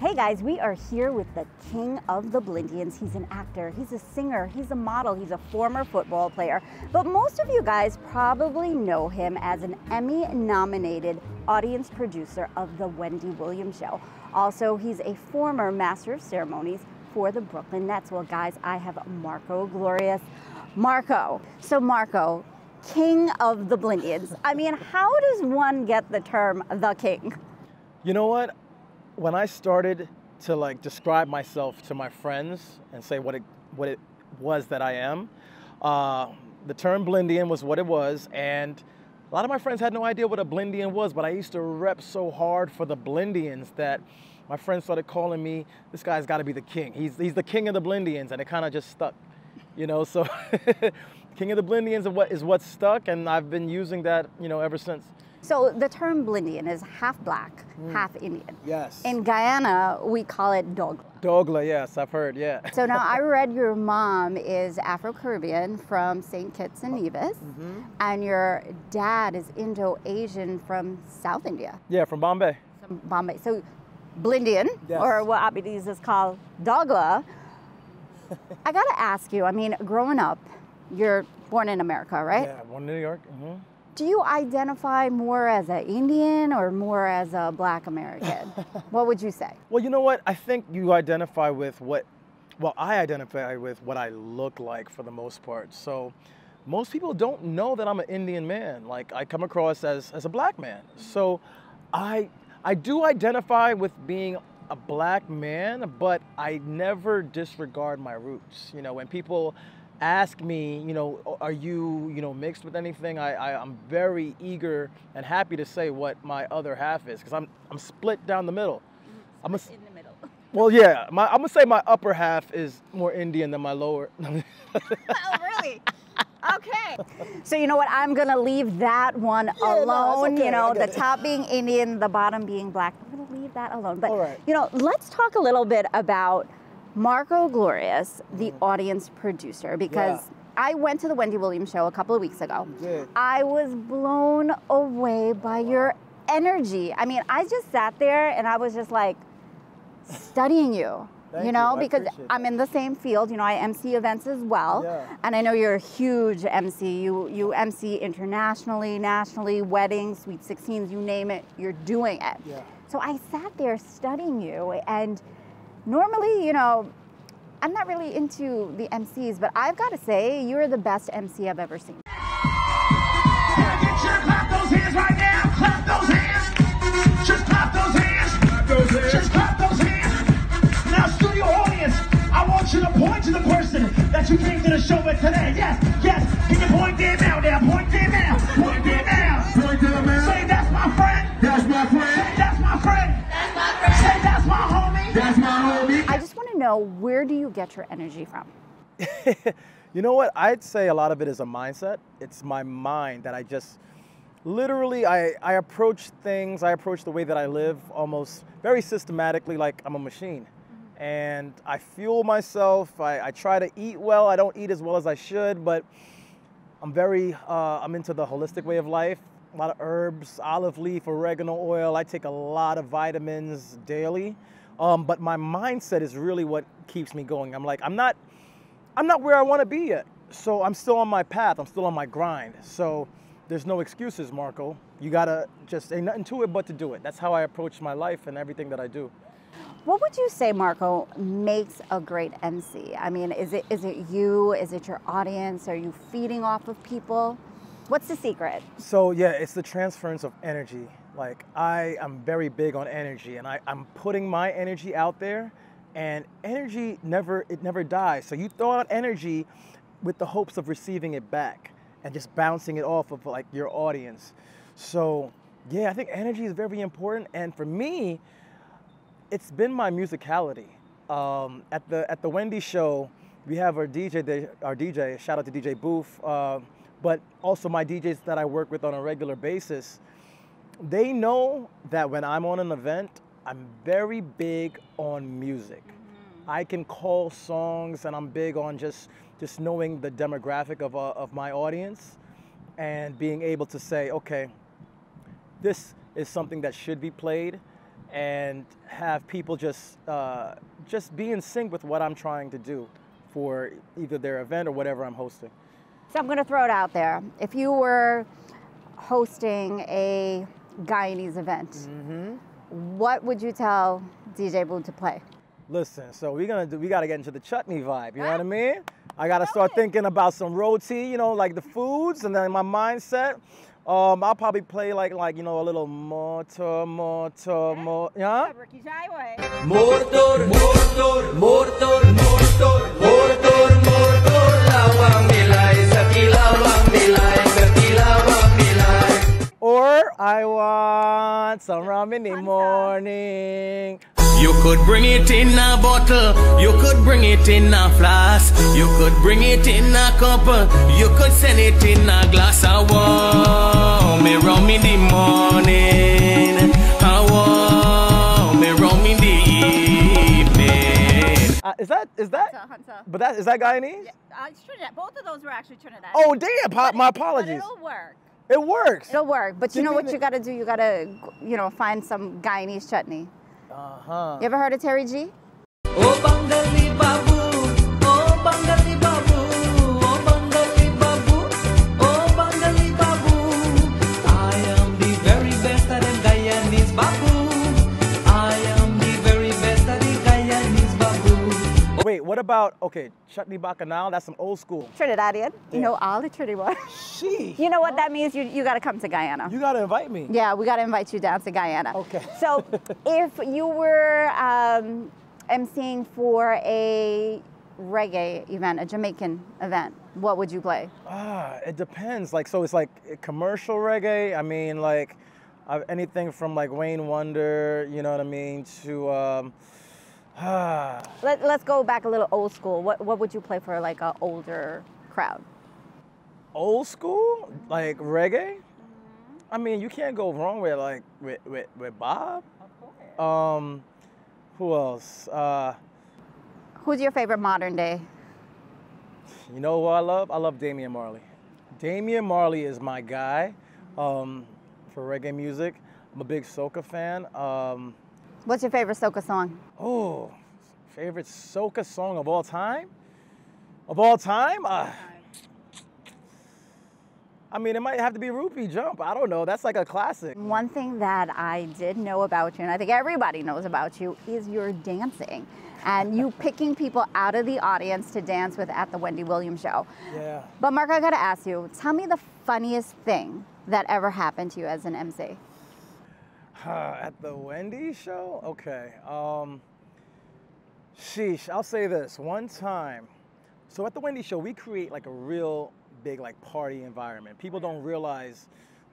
Hey guys, we are here with the king of the Blindians. He's an actor, he's a singer, he's a model, he's a former football player. But most of you guys probably know him as an Emmy nominated audience producer of The Wendy Williams Show. Also, he's a former master of ceremonies for the Brooklyn Nets. Well, guys, I have Marco Glorious. Marco. So, Marco, king of the Blindians. I mean, how does one get the term the king? You know what? When I started to like describe myself to my friends and say what it what it was that I am, uh, the term Blindian was what it was, and a lot of my friends had no idea what a Blindian was. But I used to rep so hard for the Blindians that my friends started calling me, "This guy's got to be the king. He's he's the king of the Blindians," and it kind of just stuck, you know. So, king of the Blindians is what is what stuck, and I've been using that, you know, ever since. So the term Blindian is half black, half Indian. Yes. In Guyana, we call it Dogla. Dogla, yes, I've heard, yeah. So now I read your mom is Afro-Caribbean from St. Kitts and Nevis, and your dad is Indo-Asian from South India, Yeah, from Bombay. from Bombay. So Blindian, Yes. or what Abidis is called Dogla. I gotta ask you, I mean, growing up, you're born in America, right? Yeah, born in New York. hmm Do you identify more as an Indian or more as a black American? what would you say? Well, you know what? I think you identify with what, well, I identify with what I look like for the most part. So most people don't know that I'm an Indian man. Like I come across as, as a black man. So I, I do identify with being a black man, but I never disregard my roots. You know, when people ask me, you know, are you, you know, mixed with anything? I, I I'm very eager and happy to say what my other half is because I'm I'm split down the middle. Mm-hmm. I'm a, In the middle. well, yeah, my, I'm gonna say my upper half is more Indian than my lower. oh, really? Okay. So you know what? I'm gonna leave that one no, it's alone. okay, You know, the it. top being Indian, the bottom being black. I'm gonna leave that alone. But All right. you know, let's talk a little bit about Marco Glorious, the audience producer, because Mm. Yeah. I went to the Wendy Williams show a couple of weeks ago. You. I was blown away by your energy. I mean, I just sat there and I was just like studying you. You you. know, I because I'm in the same field. You know, I MC events as well, Yeah. and I know you're a huge MC. You you MC internationally, nationally, weddings, sweet 16s, you name it, you're doing it. Yeah. So I sat there studying you, and normally, you know, I'm not really into the MCs, but I've got to say, you're the best MC I've ever seen. Clap those hands. Clap those hands. Clap those hands. Clap those hands. Just clap those hands. Now, studio audience, I want you to point to the person that you came to the show with today. Yes, yes. Can you point them out there? Point them out. Point know where do you get your energy from? you know what? I'd say a lot of it is a mindset. It's my mind that I just literally I, I approach things, I approach the way that I live almost very systematically like I'm a machine. And I fuel myself. I, I try to eat well. I don't eat as well as I should, but I'm very uh, I'm into the holistic way of life. A lot of herbs, olive leaf, oregano oil. I take a lot of vitamins daily. Um, but my mindset is really what keeps me going. I'm like, I'm not I'm not where I want to be yet. So I'm still on my path. I'm still on my grind. So there's no excuses, Marco. You gotta just ain't nothing to it but to do it. That's how I approach my life and everything that I do. What would you say, Marco, makes a great MC? I mean, is it is it you? Is it your audience? Are you feeding off of people? What's the secret? So yeah, it's the transference of energy. Like I am very big on energy and I, I'm putting my energy out there and energy never it never dies. So you throw out energy with the hopes of receiving it back and just bouncing it off of like your audience. So yeah, I think energy is very important and for me, it's been my musicality. Um, at the at the Wendy show, we have our DJ, our DJ. Shout out to DJ Boof, uh, but also my DJs that I work with on a regular basis. They know that when I'm on an event, I'm very big on music. I can call songs, and I'm big on just just knowing the demographic of uh, of my audience, and being able to say, okay, this is something that should be played and have people just uh, just be in sync with what I'm trying to do for either their event or whatever I'm hosting. So I'm going to throw it out there. If you were hosting a Guyanese event, Mm-hmm. what would you tell DJ Boof to play? Listen, so we're gonna do, we gotta get into the chutney vibe. You know what I mean? I gotta start thinking about some roti, you know, like the foods, and then my mindset. Um, I'll probably play like like you know a little motor, motor, motor. Yeah. Motor, motor, motor, motor, motor, motor, lawang nilay sa kilawang nilay sa kilawang nilay. Or I want some rum in the morning. You could bring it in a bottle, you could bring it in a flask, you could bring it in a cup, you could send it in a glass. I want me rum in the morning, I want me rum in the evening. Uh, is that is that? Hunter. But that is that Guyanese? Uh, it's Trinidad. Both of those were actually Trinidad. Oh damn! Pa- my apologies. It'll work. It works. It'll work. But you Give know what the- you got to do? You got to, you know, find some Guyanese chutney. Uh huh. You ever heard of Terry G? About okay, chutney bacchanal? That's some old school. Trinidadian. You know all the Trinidad. She. you know what that means? You, you got to come to Guyana. You gotta invite me. Yeah, we got to invite you down to Guyana. Okay. So, if you were um, emceeing for a reggae event, a Jamaican event, what would you play? Ah, it depends. Like, so it's like commercial reggae. I mean, like uh, anything from like Wayne Wonder, you know what I mean, to um, Let, let's go back a little old school. What, what would you play for like a older crowd? old school, like reggae. I mean, you can't go wrong with like with with, with Bob. Of course. Um, who else? Uh, Who's your favorite modern day? you know who I love? I love Damian Marley. Damian Marley is my guy um, for reggae music. I'm a big soca fan. Um, What's your favorite soca song? Oh, favorite soca song of all time? Of all time? Uh, I mean, it might have to be Rupee Jump. I don't know. That's like a classic. One thing that I did know about you, and I think everybody knows about you, is your dancing and you picking people out of the audience to dance with at the Wendy Williams show. Yeah. But Mark, I gotta ask you, tell me the funniest thing that ever happened to you as an MC. At the Wendy show? Okay. Um, sheesh, I'll say this. One time, so at the Wendy show, we create like a real big like party environment. People don't realize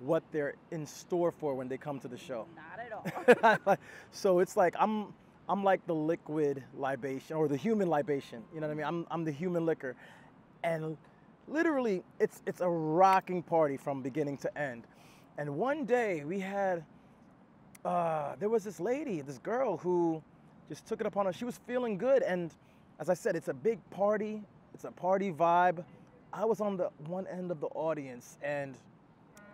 what they're in store for when they come to the show. Not at all. so it's like I'm I'm like the liquid libation or the human libation. You know what I mean? I'm I'm the human liquor, and literally it's it's a rocking party from beginning to end. And one day we had uh, there was this lady, this girl who just took it upon her. She was feeling good, and as I said, it's a big party. It's a party vibe. I was on the one end of the audience, and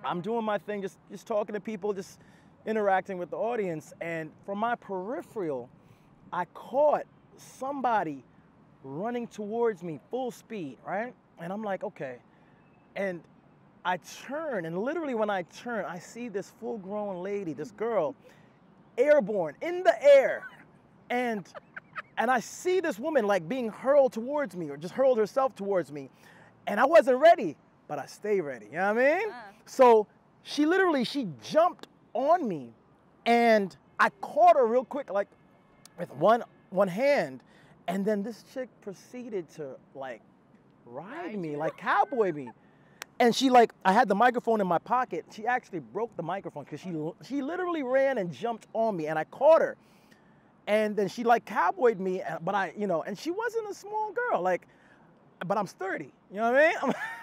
I'm doing my thing, just just talking to people, just interacting with the audience. And from my peripheral, I caught somebody running towards me full speed, right? And I'm like, okay. And I turn, and literally when I turn, I see this full-grown lady, this girl, airborne in the air, and and I see this woman like being hurled towards me, or just hurled herself towards me, and I wasn't ready, but I stay ready. You know what I mean? Uh. So she literally she jumped on me, and I caught her real quick, like with one one hand, and then this chick proceeded to like ride me, like cowboy me. And she like, I had the microphone in my pocket. She actually broke the microphone because she she literally ran and jumped on me, and I caught her. And then she like cowboyed me, uh, but I, you know, and she wasn't a small girl, like, but I'm sturdy. You know what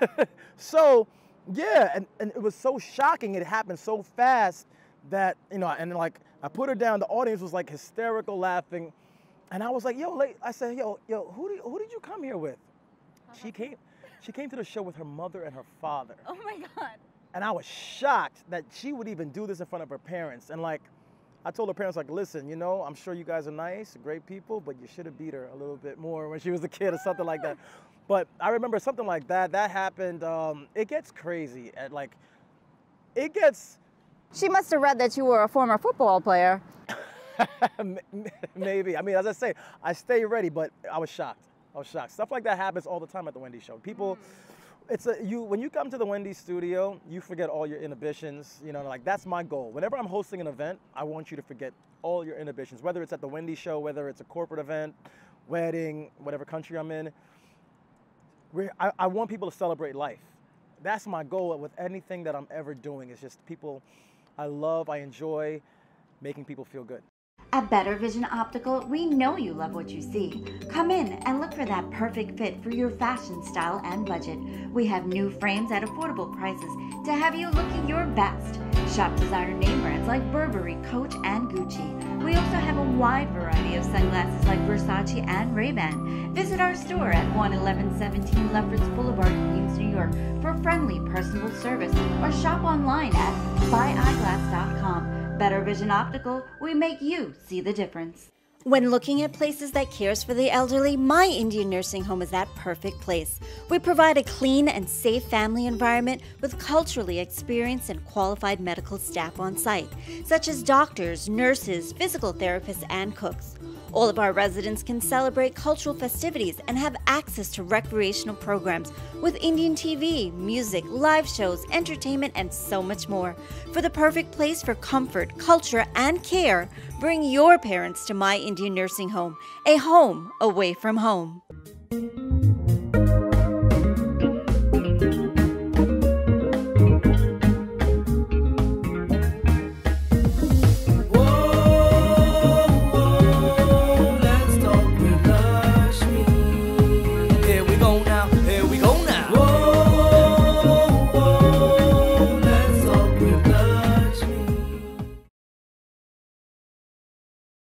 I mean? so, yeah, and, and it was so shocking. It happened so fast that you know, and like I put her down. The audience was like hysterical, laughing, and I was like, yo, like, I said, yo, yo, who did who did you come here with? Uh-huh. She came, she came to the show with her mother and her father. Oh my God. And I was shocked that she would even do this in front of her parents. And like, I told her parents like, listen, you know, I'm sure you guys are nice, great people, but you should have beat her a little bit more when she was a kid or something like that. But I remember something like that. That happened. Um, it gets crazy. At like, it gets. She must have read that you were a former football player. Maybe. I mean, as I say, I stay ready, but I was shocked. I was shocked. Stuff like that happens all the time at the Wendy Show. People. Mm it's a you when you come to the Wendy studio, you forget all your inhibitions. You know, like that's my goal. Whenever I'm hosting an event, I want you to forget all your inhibitions. Whether it's at the Wendy show, whether it's a corporate event, wedding, whatever country I'm in. I, I want people to celebrate life. That's my goal with anything that I'm ever doing. It's just people I love, I enjoy making people feel good. At Better Vision Optical, we know you love what you see. Come in and look for that perfect fit for your fashion style and budget. We have new frames at affordable prices to have you looking your best. Shop designer name brands like Burberry, Coach, and Gucci. We also have a wide variety of sunglasses like Versace and Ray-Ban. Visit our store at 11117 Lefferts Boulevard, Queens, New York for friendly, personal service or shop online at buyeyeglass.com. Better Vision Optical, we make you see the difference. When looking at places that cares for the elderly, My Indian Nursing Home is that perfect place. We provide a clean and safe family environment with culturally experienced and qualified medical staff on site, such as doctors, nurses, physical therapists, and cooks. All of our residents can celebrate cultural festivities and have access to recreational programs with Indian TV, music, live shows, entertainment, and so much more. For the perfect place for comfort, culture, and care, bring your parents to My Indian Nursing Home, a home away from home.